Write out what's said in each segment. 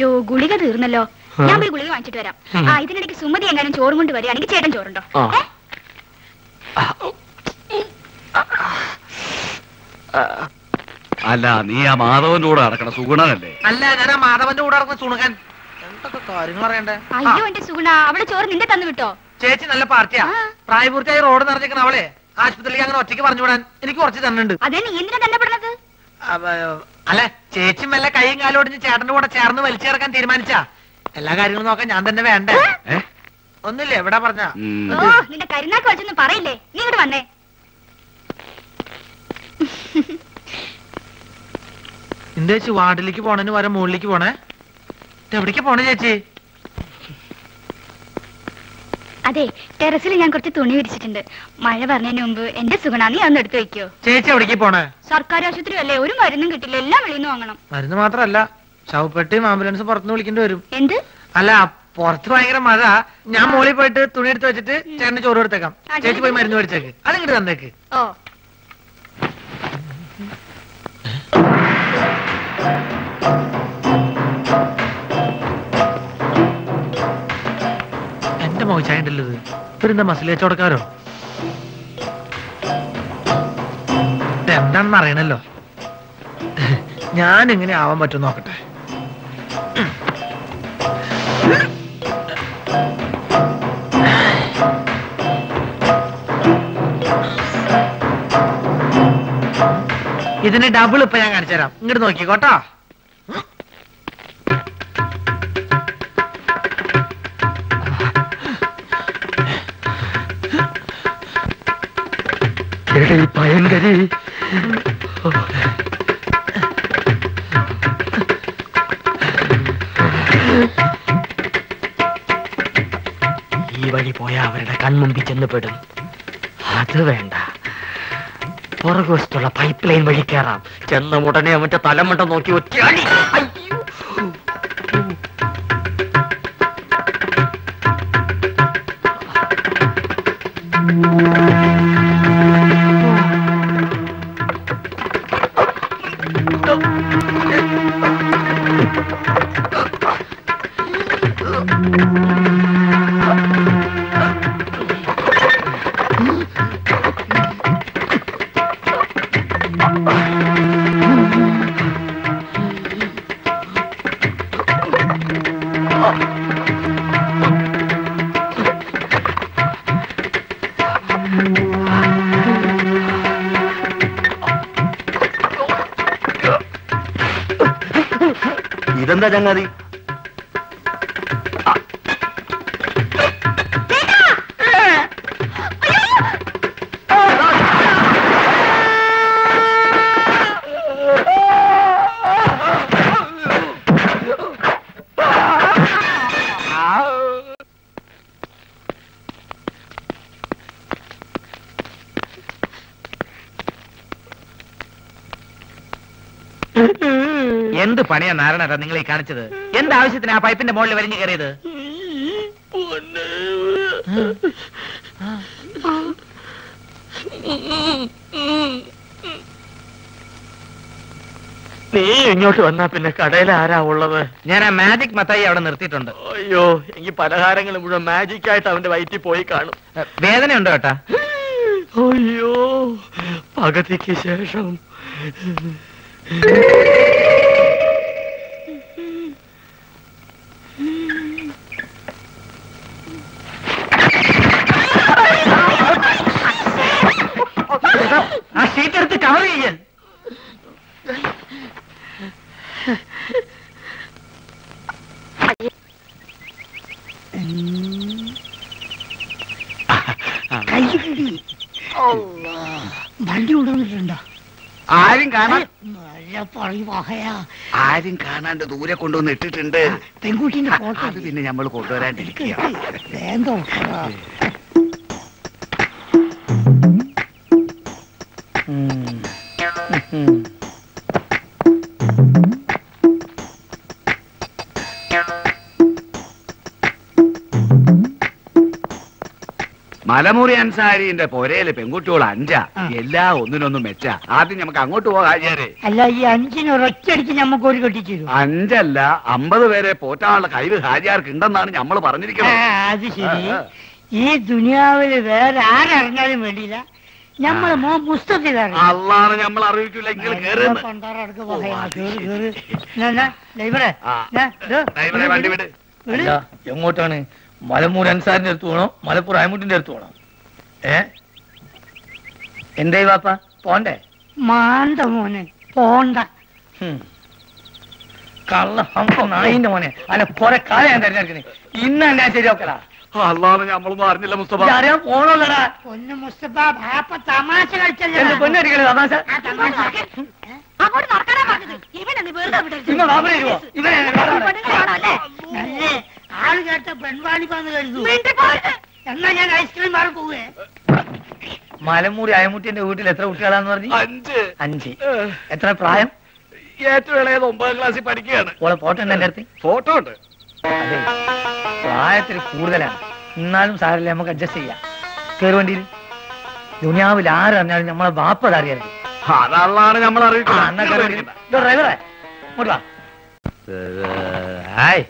യോ ഗുളിക തീർന്നല്ലോ. ഞാൻ പോയി ഗുളിക വാങ്ങിച്ചിട്ട് വരാം. ആ ഇതിനിടയ്ക്ക് സുമതി എങ്ങാനും ചോറും കൊണ്ട് വരികയാണെങ്കിൽ ചേട്ടൻ ചോറുണ്ടോ? അല്ല നീ ആ മാധവന്റെ കൂടെ നടക്കണ സുഗുണനല്ലേ? അല്ല ഞാൻ ആ മാധവന്റെ കൂടെ നടക്കുന്ന സുണുകൻ എന്തൊക്കെ കാര്യങ്ങൾ അറിയണ്ടേ? അയ്യോ എന്റെ സുഗുണ അവളെ ചോറ് നിന്റെ തന്നു വിട്ടോ? ചേച്ചി നല്ല പാർട്ടിയാ. പ്രായപൂർത്തിയായി റോഡ് നിറഞ്ഞേക്കണ അവളെ ആശുപത്രിയിലേക്ക് അങ്ങനെ ഒറ്റയ്ക്ക് പറഞ്ഞു വിടാൻ എനിക്ക് കുറച്ച് തന്നുണ്ട്. അതെ നീ എന്തിനാ തന്നെ പെടുന്നത് അല്ല ചേച്ചി മെല്ലെ കൈയും കാലും ഒടിഞ്ഞ് ചേട്ടന്റെ കൂടെ ചേർന്ന് വലിച്ചേർക്കാൻ തീരുമാനിച്ചാ. എല്ലാ കാര്യങ്ങളും നോക്കാൻ ഞാൻ തന്നെ വേണ്ടേ? ഒന്നില്ലേ എവിടെ പറഞ്ഞ. നിന്റെ കരുനാക്ക് വെച്ചൊന്നും പറയില്ലേ? നീ ഇങ്ങോട്ട് വന്നേ. എന്താ ചേച്ചി വാർഡിലേക്ക് പോണേന് വരെ മുകളിലേക്ക് പോണേ? എവിടേക്ക് പോണേ ചേച്ചി? അതെ ടെറസിൽ ഞാൻ കുറച്ച് തുണി വിരിച്ചിട്ടുണ്ട്. മഴ പറഞ്ഞതിന് മുമ്പ് എന്റെ സുഗുണ നീ അതൊന്ന് എടുത്തു വെക്കോ. ചേച്ചി എവിടേക്ക് പോണേ? സർക്കാർ ആശുപത്രി അല്ലേ ഒരു മരുന്നും കിട്ടില്ല എല്ലാം വെളിയിൽ നിന്ന് വാങ്ങണം. മരുന്ന് മാത്രല്ല ശവപ്പെട്ടിയും ആംബുലൻസ് പുറത്തുനിന്ന് വിളിക്കേണ്ടി വരും. എന്ത്? അല്ല പുറത്ത് ഭയങ്കര മഴ. ഞാൻ മോളിൽ പോയിട്ട് തുണി എടുത്ത് വെച്ചിട്ട് ചേട്ടന് ചോറ് എടുത്തേക്കാം ചേച്ചി പോയി മരുന്ന് മേടിച്ചേക്ക്. അതിങ്ങോട്ട് തന്നേക്ക്? ഓ. എന്റെ മോച്ചായ ഉണ്ടല്ലോ ഇത്. ഇവരെന്താ മസിൽ വെച്ചോടക്കാരോ എന്താണെന്ന് അറിയണല്ലോ. ഞാൻ എങ്ങനെ ആവാൻ പറ്റും നോക്കട്ടെ. ഇതിന് ഡബിൾ ഇപ്പൊ ഞാൻ കാണിച്ചു തരാം ഇങ്ങോട്ട് നോക്കിക്കോട്ടോ ഭയങ്കരി ഈ വഴി പോയാ അവരുടെ കൺമുമ്പിൽ ചെന്നപ്പെടും അത് വേണ്ട. പുറകുവശത്തുള്ള പൈപ്പ് ലൈൻ വഴി കയറാം ചെന്ന ഉടനെ അവന്റെ തലമുണ്ട നോക്കി ഒറ്റയാടി. ഇതെന്താ ചങ്ങാതി? എന്ത് പണിയാ നാരണ നിങ്ങൾ ഈ കാണിച്ചത്? എന്ത് ആവശ്യത്തിന് ആ പൈപ്പിന്റെ മുകളിൽ വലിഞ്ഞു കയറിയത്? നീ ഇങ്ങോട്ട് വന്നാ പിന്നെ കടയിൽ ആരാ ഉള്ളത്? ഞാൻ ആ മാജിക് മത്തായി അവിടെ നിർത്തിയിട്ടുണ്ട്. അയ്യോ എനിക്ക് പലഹാരങ്ങൾ മുഴുവൻ മാജിക് ആയിട്ട് അവന്റെ വയറ്റിൽ പോയി കാണും. വേദനയുണ്ടോ ഏട്ടാ? അയ്യോ പകുതിക്ക് ശേഷം ആ ഷീറ്റ് എടുത്ത് കവർ ചെയ്യാൻ വണ്ടി കൊണ്ടുവന്നിട്ടുണ്ടോ ആരും കാണാൻ നല്ല പഴി വകയാ ആരും കാണാണ്ട് ദൂരെ കൊണ്ടുവന്ന് ഇട്ടിട്ടുണ്ട്. തെങ്കുട്ടിന്റെ ഫോട്ടോ അത് പിന്നെ നമ്മൾ കൊണ്ടുവരാണ്ടിരിക്കുക. വേഗം മലമുറി അൻസാരിന്റെ പൊരയിൽ പെൺകുട്ടികൾ അഞ്ചാ. എല്ലാ ഒന്നിനൊന്നും മെച്ച. ആദ്യം നമുക്ക് അങ്ങോട്ട് പോകാം അല്ല ഈ അഞ്ചിന് നമുക്ക് ഒരു കെട്ടിച്ചു അഞ്ചല്ല അമ്പത് പേരെ പോറ്റാനുള്ള കഴിവ് ഹാജിയാർക്ക് ഉണ്ടെന്നാണ് നമ്മൾ പറഞ്ഞിരിക്കുന്നത് അത് ശരി. ഈ ദുനിയാവിൽ വേറെ ആരറിഞ്ഞാലും വേണ്ടിയില്ല. ഞമ്മൾ മോ പുസ്തകത്തിലാണ് അള്ളാണ് നമ്മൾ അറിയിക്കില്ല എങ്ങോട്ടാണ്? മലമൂർ അൻസാറിന്റെ അടുത്ത് പോകണോ? മലപ്പൂർ അയമുട്ടിന്റെ അടുത്ത് പോകണോ? ഏ? എന്തായി വാപ്പ? പോണ്ടേ? മാണ്ട മോനെ പോണ്ട. ഹും. കള്ള ഹംസ നായിന്റെ മോനെ. അല്ല കൊറേ കാലം ഞാൻ തെരഞ്ഞെടുക്കണേ. ഇന്ന് എന്നെ ശരിയാക്കലാ? അള്ളാണ് നമ്മളൊന്നും അറിഞ്ഞില്ല മുസ്തഫ. അറിയാൻ പോണോല്ലടാ. പൊന്നു മുസ്തഫ ബാപ്പ തമാശ കളിച്ചല്ലേ എന്റെ പൊന്നടിക്കണേ തമാശ? ആ തമാശ അങ്ങോട്ട് നടക്കാനാ പറഞ്ഞത്. നീ വെറുതെ ഇവനെ ആൾ കേട്ട പെൺവാണിപ്പാന്ന് കരുതു. എന്നാ ഞാൻ ഐസ്ക്രീം മാറി പോവേ? മലമൂരി അയമുട്ടിന്റെ വീട്ടിൽ എത്ര കുട്ടികളാന്ന് പറഞ്ഞു? അഞ്ച്. അഞ്ച്. എത്ര പ്രായം? ഏറ്റവും ഇളയത് ഒമ്പതാം ക്ലാസ്സിൽ പഠിക്കുകയാണ്. ഓളെ ഫോട്ടോ ഉണ്ട് എന്റെ അടുത്ത്? ഫോട്ടോ ഉണ്ട്. അതെ. പ്രായത്തിൽ കൂടുതലാണ്. എന്നാലും സാരല്ല നമുക്ക് അഡ്ജസ്റ്റ് ചെയ്യാം. കയറി വണ്ടിയിൽ. ദുനിയാവിൽ ആരറിഞ്ഞാലും നമ്മളെ ബാപ്പത് അറിയരുത്. അതാണ് നമ്മൾ അറിയിക്കുന്നത്. ഡ്രൈവറെ ഇങ്ങോട്ട് ഹായ്.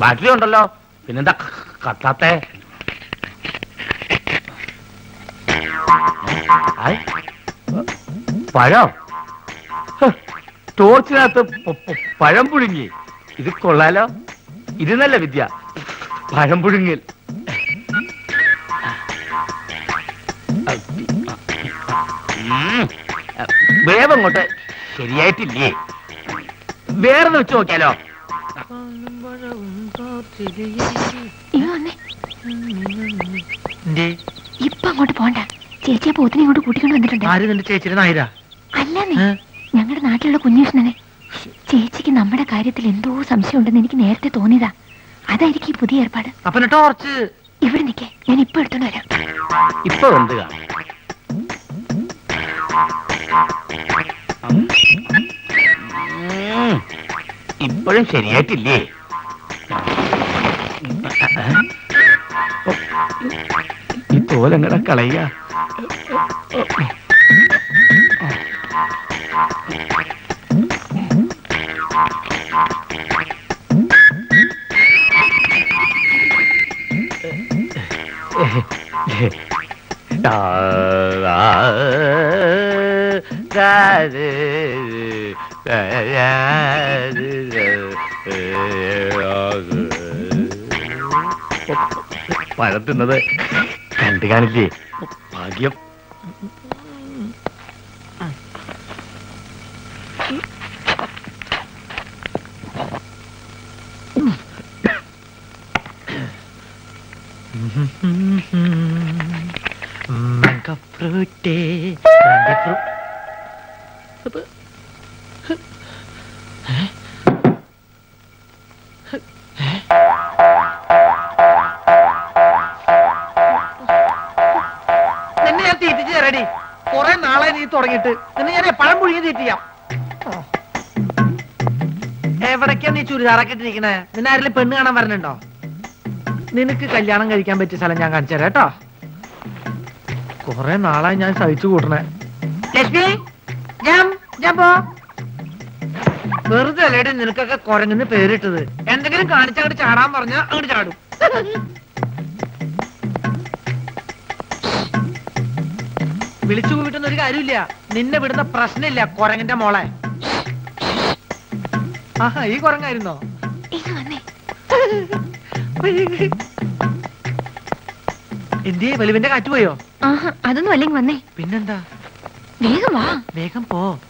ബാറ്ററി ഉണ്ടല്ലോ. പിന്നെന്താ കത്താത്തെ. പഴം? ടോർച്ചിനകത്ത് പഴം പുഴുങ്ങി. ഇത് കൊള്ളാലോ. ഇത് നല്ല വിദ്യ. പഴം പുഴുങ്ങൽ ഉം. വേവ് അങ്ങോട്ട്. ശരിയായിട്ടില്ലേ? വേറെ വെച്ച് നോക്കിയാലോ. ഇപ്പൊ അങ്ങോട്ട് പോണ്ട. ചേച്ചിയെ പോത്തിനെ ഇങ്ങോട്ട് കൂട്ടിക്കൊണ്ട് വന്നിട്ടുണ്ട്. ആര് നിന്റെ ചേച്ചിയുടെ നായരാ? അല്ലെന്നേ ഞങ്ങളുടെ നാട്ടിലുള്ള കുഞ്ഞൂഷ്ണനെ ചേച്ചിക്ക് നമ്മുടെ കാര്യത്തിൽ എന്തോ സംശയം ഉണ്ടെന്ന് എനിക്ക് നേരത്തെ തോന്നിയതാ. അതായിരിക്കും ഈ പുതിയ ഏർപ്പാട്. അപ്പൊ ടോർച്ച്. ഇവിടെ നിൽക്കേ. ഞാൻ ഇപ്പൊ എടുത്തോണ്ട് വരാം. ഇപ്പൊ. ഇപ്പോഴും ശരിയായിട്ടില്ലേ? ഈ തോലങ്ങടെ കളയ പഴം തിന്നത് കണ്ടു കാണില്ലേ ഭാഗ്യം. Fruity. നിന്നെ ഞാൻ തീറ്റിച്ച് തരടി. കൊറേ നാളെ നീ തുടങ്ങിയിട്ട്. നിന്നെ ഞാൻ പഴം പുഴുങ്ങി തീറ്റിയാം എവിടേക്കാ നീ ചുരിദാറൊക്കെ ഇട്ടിരിക്കണേ? നിന്നെ പെണ്ണ് കാണാൻ വരണുണ്ടോ? നിനക്ക് കല്യാണം കഴിക്കാൻ പറ്റിയ സ്ഥലം ഞാൻ കാണിച്ചു തരാം കേട്ടോ. കുറെ നാളായി ഞാൻ സഹിച്ചു കൂട്ടണേ. ലക്ഷ്മി ഞാൻ ഞാൻ പോ. വെറുതെ അല്ലേടെ നിനക്കൊക്കെ കുരങ്ങുന്ന പേരിട്ടത്. എന്തെങ്കിലും കാണിച്ചങ്ങോട്ട് ചാടാൻ പറഞ്ഞ അങ്ങോട്ട് ചാടും. വിളിച്ചു കൂട്ടുന്ന ഒരു കാര്യമില്ല. നിന്നെ വിടുന്ന പ്രശ്നമില്ല കുരങ്ങിന്റെ മോളെ. ആഹാ ഈ കുരങ്ങായിരുന്നോ? എന്തിയെ വലുവിന്റെ കാറ്റ് പോയോ? അതൊന്നും അല്ലെങ്കിൽ വന്നേ. പിന്നെന്താ? വേഗം വാ. വേഗം പോ.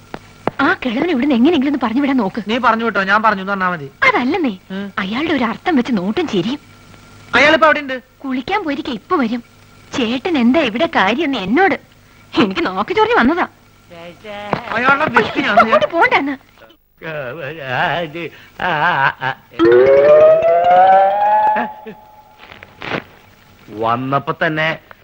ആ കിഴവൻ ഇവിടുന്ന് എങ്ങനെയെങ്കിലും പറഞ്ഞു വിടാൻ നോക്ക്. നീ പറഞ്ഞു വിട്ടോ ഞാൻ പറഞ്ഞു പറഞ്ഞാ മതി. അതല്ലെന്നേ. അയാളുടെ ഒരു അർത്ഥം വെച്ച് നോട്ടും ചിരിയും. അയാളിപ്പോ അവിടെ ഉണ്ട് കുളിക്കാൻ പോയിരിക്ക ഇപ്പൊ വരും. ചേട്ടൻ എന്താ ഇവിടെ കാര്യം എന്നോട്? എനിക്ക് നോക്കി ചൊറിഞ്ഞു വന്നതാ. അയാളുടെ പോണ്ടെന്ന് വന്നപ്പോ തന്നെ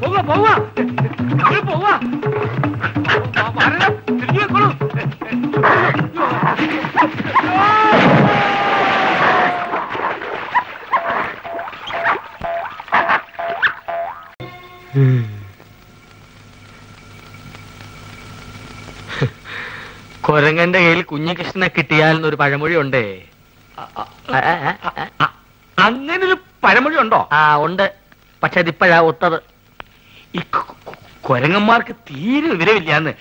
പോവാ പോവാ പോവാ വരണം തിരിഞ്ഞു വെക്കോളൂ കൊരങ്ങന്റെ കയ്യിൽ കുഞ്ഞികൃഷ്ണനെ കിട്ടിയാൽ എന്നൊരു പഴമൊഴി ഉണ്ടേ പഴമൊഴി ഉണ്ടോ ആ ഉണ്ട്. പക്ഷെ അതിപ്പോഴാ ഒത്തത്. ഈ കൊരങ്ങന്മാർക്ക് തീരെ വിവരമില്ലാന്ന്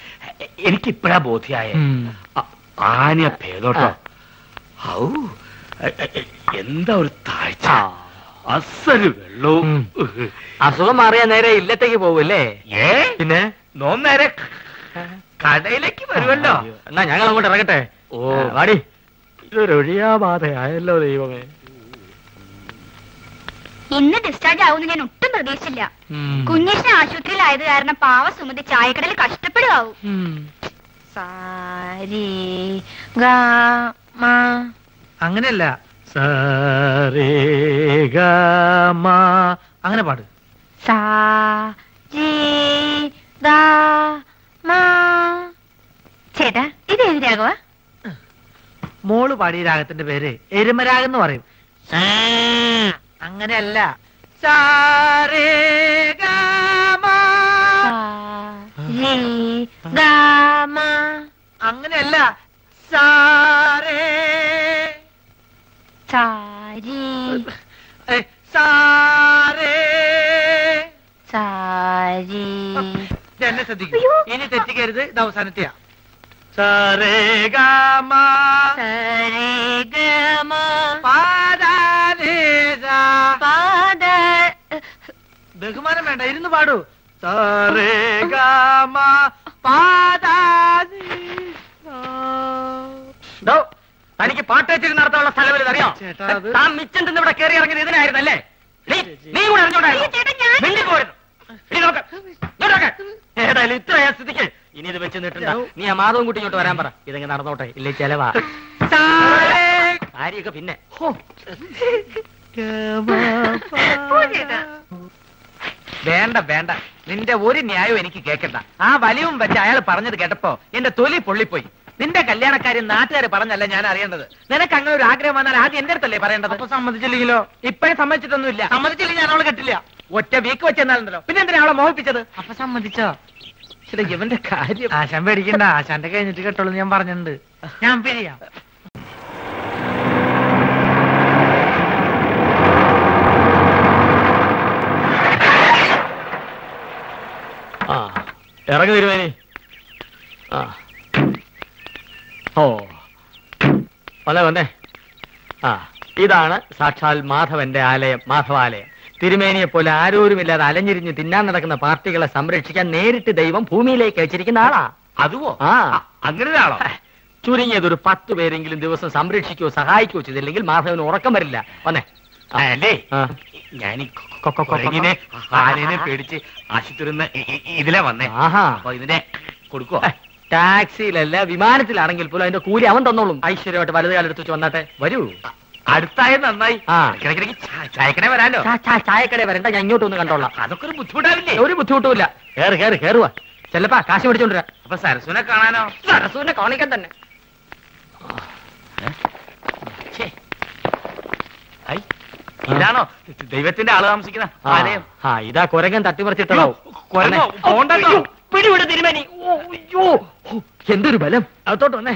എനിക്ക് ഇപ്പഴാ ബോധ്യായ. ആനയ ഭേദോട്ടോ. ഔ എന്താ ഒരു താഴ്ച? അസൽ വെള്ളവും. അസുഖം മാറിയ നേരെ ഇല്ലത്തേക്ക് പോവല്ലേ? ഏ? പിന്നെ? നോം നേരെ കടയിലേക്ക് വരുമല്ലോ എന്നാ ഞങ്ങൾ അങ്ങോട്ട് ഇറങ്ങട്ടെ. ഓ. വാടി. ഇതൊരു ഒഴിയാബാധയായല്ലോ ദൈവമേ. ഇന്ന് ഡിസ്ചാർജ് ആവുമെന്ന് ഞാൻ ഒട്ടും പ്രതീക്ഷിച്ചില്ല. കുഞ്ഞേഷിന് ആശുപത്രിയിലായത് കാരണം പാവ സുമതി ചായക്കടയിൽ കഷ്ടപ്പെടുകയാവും. സാരി അങ്ങനെയല്ല. അങ്ങനെ പാട്. ചേട്ടാ ഇത് ഏത് രാഘവ മോൾ പാടിയ രാഗത്തിന്റെ പേര് എരുമരാഗം എന്ന് പറയും. അങ്ങനെയല്ല. അങ്ങനെയല്ല. സാരേ. സാരി. ഏ, സാരേ. സാരി. ഇത് എന്നെ ശ്രദ്ധിക്കൂ ഇനി തെറ്റിക്കരുത്. ഇത് അവസാനത്തെയാ. സാരേ ഗാമ. സാരേ പാദാനേസാ. ബഹുമാനം വേണ്ട ഇരുന്ന് പാടൂ. സാരേ ഗാമ തനിക്ക് പാട്ട് വെച്ചിട്ട് നടത്താനുള്ള സ്ഥലം അറിയോ? താൻ മിച്ചം തിന്ന് ഇവിടെ കയറി ഇറങ്ങിയത് ഇതിനായിരുന്നല്ലേ? നീ നീ കൂടെ. ഏതായാലും ഇത്ര സ്ഥിതിക്ക് ഇനി ഇത് വെച്ച് നിട്ടണ്ട നീ ആ മാധവം കുട്ടി ഇങ്ങോട്ട് വരാൻ പറ. ഇതെങ്കിൽ നടന്നോട്ടെ. ഇല്ലേ ചെലവാ. ആരെയൊക്കെ പിന്നെ. വേണ്ട വേണ്ട. നിന്റെ ഒരു ന്യായവും എനിക്ക് കേൾക്കണ്ട. ആ വലിയും വെച്ച് അയാൾ പറഞ്ഞത് കേട്ടപ്പോ എന്റെ തൊലി പൊള്ളിപ്പോയി. നിന്റെ കല്യാണക്കാര്യം നാട്ടുകാർ പറഞ്ഞല്ല ഞാൻ അറിയേണ്ടത്. നിനക്ക് അങ്ങനെ ഒരു ആഗ്രഹം വന്നാൽ ആദ്യം എന്റെ അടുത്തല്ലേ പറയേണ്ടത്? അപ്പൊ സമ്മതിച്ചില്ലെങ്കിലോ? ഇപ്പഴേ സമ്മതിച്ചിട്ടൊന്നുമില്ല. സമ്മതിച്ചില്ലെങ്കിൽ ഞാൻ അവളെ കെട്ടില്ല. ഒറ്റ വീക്ക് വെച്ചെന്നാലുണ്ടല്ലോ പിന്നെ എന്തിനാ അവളെ മോഹിപ്പിച്ചത്? അപ്പൊ സമ്മതിച്ചോ? ഇവന്റെ കാര്യം. ആശാൻ പേടിക്കണ്ട. ആശാന്റെ കഴിഞ്ഞിട്ട് കെട്ടുള്ളൂ ഞാൻ പറഞ്ഞിട്ടുണ്ട്. ഞാൻ പിരിയാം ആ ഇറങ്ങി തിരുവേനി ആ. ഓ. വന്നേ വന്നേ. ആ ഇതാണ് സാക്ഷാൽ മാധവന്റെ ആലയം മാധവാലയം. തിരുമേനിയെ പോലെ ആരോരുമില്ലാതെ അലഞ്ഞിരിഞ്ഞ് തിന്നാൻ നടക്കുന്ന പാർട്ടികളെ സംരക്ഷിക്കാൻ നേരിട്ട് ദൈവം ഭൂമിയിലേക്ക് അയച്ചിരിക്കുന്ന ആളാ. അതുവോ? ആ. അങ്ങനെ ഒരാളോ ചുരുങ്ങിയത് ഒരു പത്ത് പേരെങ്കിലും ദിവസം സംരക്ഷിക്കുകയോ സഹായിക്കുകയോ ചെയ്തില്ലെങ്കിൽ മാധവന് ഉറക്കം വരില്ല. വന്നേ. അല്ലേ. ഞാൻ കൊരങ്ങിനെ ആനേനെ പേടിച്ച് ആശുപത്രി ഇതിലെ വന്നേ. അപ്പൊ ഇതിനെ കൊടുക്കോ ടാക്സിയിലല്ല വിമാനത്തിലാണെങ്കിൽ പോലും അതിന്റെ കൂലി അവൻ തന്നോളും. ഐശ്വര്യമായിട്ട് വലത് കാലെടുത്ത് വെച്ച് വന്നാട്ടെ. വരൂ. അടുത്തായ നന്നായി. ഇടയ്ക്കിടയ്ക്ക് ചായക്കടേ ചായക്കട വരാലോ? ചാ- ചാ- വരണ്ട ഞാൻ ഇങ്ങോട്ട് ഒന്ന് കണ്ടോളാം. അതൊക്കെ ഒരു ബുദ്ധിമുട്ടാവില്ലേ? ഒരു ബുദ്ധിമുട്ടുമില്ല. കേറ് കേറ് കേറുവാ. ചെല്ലപ്പാ കാശ് മേടിച്ചോണ്ടിരാ അപ്പൊ സരസുനെ കാണാനോ? സരസുനെ കാണിക്കാൻ തന്നെ. ഐ, ഇതാണോ? ദൈവത്തിന്റെ ആൾ താമസിക്കുന്ന ആലയം. ആ ഇതാ കുരങ്ങൻ തട്ടിമറിച്ചിട്ടതാവും കുരങ്ങോ? പിടിവിടെ തിരുമേനി. എന്തൊരു ബലം. അതോട്ട് വന്നേ.